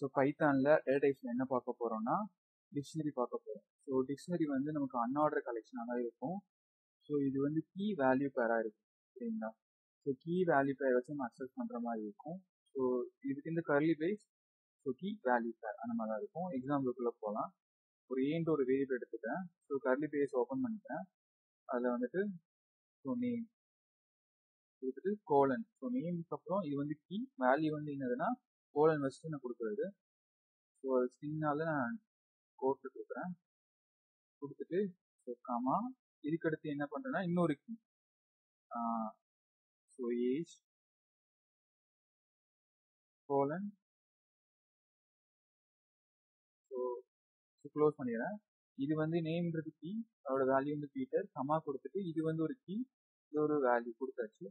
So பைத்தானில் data டைப்ஸில் என்ன பார்க்க போகிறோம்னா டிக்ஷனரி பார்க்க போகிறோம் ஸோ டிக்ஷனரி வந்து நமக்கு அன்ஆர்டர் கலெக்ஷனாக தான் இருக்கும். ஸோ இது வந்து கீ வேல்யூ பேராக இருக்கும் சரிங்களா? ஸோ கீ வேல்யூ பேர் வச்சு நம்ம அக்சஸ் பண்ணுற மாதிரி இருக்கும். ஸோ இதுக்கு இந்த curly brace so key value pair அந்த மாதிரி தான் இருக்கும். எக்ஸாம்பிளுக்குள்ளே போகலாம் ஒரு ஏன்ட்டு ஒரு வேரியபிள் எடுத்துட்டேன். ஸோ கர்லி பேஸ் ஓப்பன் பண்ணிட்டேன். அதில் வந்துட்டு ஸோ நேம் கொடுத்துட்டு கோலன் ஸோ நேமுக்கு அப்புறம் இது வந்து கீ வேல்யூ வந்து என்னதுன்னா கோலன் வச்சுட்டு நான் கொடுக்குறது. ஸோ அது நான் கோட்டு கொடுக்குறேன். கொடுத்துட்டு ஸோ காமா இதுக்கடுத்து என்ன பண்ணுறேன்னா இன்னொரு key so age colon so so close பண்ணிடுறேன். இது வந்து நேம்ன்றது கீ அதோட வேல்யூ வந்து பீட்டர் கமா கொடுத்துட்டு இது வந்து ஒரு கீ இது ஒரு வேல்யூ கொடுத்தாச்சு.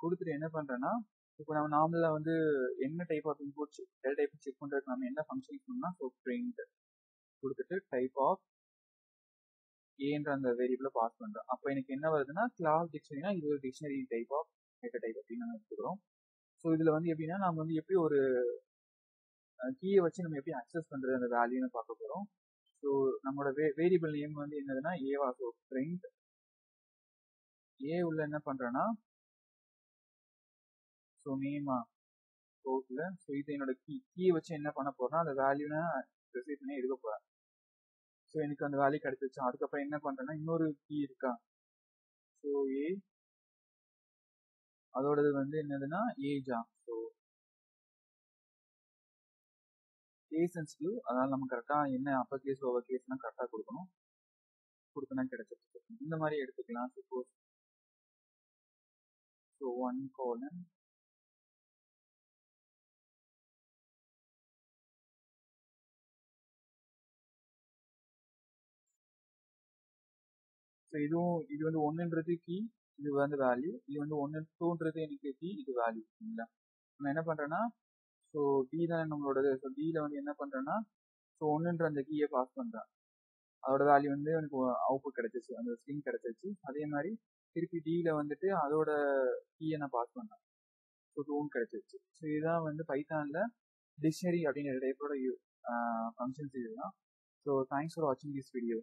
கொடுத்துட்டு என்ன பண்ணுறேன்னா இப்போ நம்ம நார்மலாக வந்து என்ன type of input tell type check பண்ணுறதுக்கு நம்ம என்ன ஃபங்க்ஷன் யூஸ் ஸோ பிரிண்ட் கொடுத்துட்டு டைப் ஆஃப் ஏன்ற அந்த வேரியபிளை பாஸ் பண்ணுறோம் அப்போ எனக்கு என்ன வருதுன்னா கிளாஸ் டிக்ஷனரினா இது ஒரு dictionary type of data type அப்படின்னு நம்ம எடுத்துக்கிறோம். ஸோ இதில் வந்து எப்படின்னா நம்ம வந்து எப்படி ஒரு கீயை வச்சு நம்ம எப்படி அக்சஸ் பண்ணுறது அந்த வேல்யூன்னு பார்க்க போகிறோம் ஸோ நம்மளோட வே வேரியபிள் நேம் வந்து என்னதுன்னா ஏவா ஸோ பிரிண்ட் ஏ உள்ள என்ன பண்ணுறோன்னா ஸோ நேமா கோட்டில் ஸோ இது என்னோட கீ கீயை வச்சு என்ன பண்ண போகிறேன்னா அந்த வேல்யூனா ரிசீவ் பண்ணி எடுக்க போகிறேன் ஸோ எனக்கு அந்த வேல்யூ கிடச்சிச்சு அதுக்கப்புறம் என்ன பண்ணுறேன்னா இன்னொரு கீ இருக்கா? ஸோ ஏ அதோடது வந்து என்னதுன்னா ஏஜா ஸோ கேஸ் சென்சிட்டிவ் அதனால் நம்ம கரெக்டாக என்ன அப்பர் கேஸ் ஓவர் கேஸ்லாம் கரெக்டாக கொடுக்கணும். கொடுத்தனா கிடைச்சிருக்கு இந்த மாதிரி எடுத்துக்கலாம் suppose so one colon so இதுவும் இது வந்து ஒன்றுன்றது கீ இது வந்து வேல்யூ இது வந்து ஒன்று டூன்றது எனக்கு கீ இது வேல்யூ சரிங்களா? நம்ம என்ன பண்ணுறேன்னா ஸோ டி தான் நம்மளோடது. ஸோ டியில் வந்து என்ன பண்ணுறேன்னா ஸோ ஒன்றுன்ற அந்த கீயை பாஸ் பண்ணுறேன் அதோட வேல்யூ வந்து எனக்கு அவுட்புட் கிடச்சிச்சு. அந்த ஸ்ட்ரிங் கிடச்சிச்சு. அதே மாதிரி திருப்பி டியில் வந்துட்டு அதோட கீயை நான் பாஸ் பண்ணேன் ஸோ டூன் கிடச்சிருச்சு ஸோ இதுதான் வந்து பைத்தானில் டிக்ஷனரி அப்படிங்கிற டைப்போட ஃபங்க்ஷன்ஸ் இதுதான். ஸோ தேங்க்ஸ் ஃபார் வாட்சிங் திஸ் வீடியோ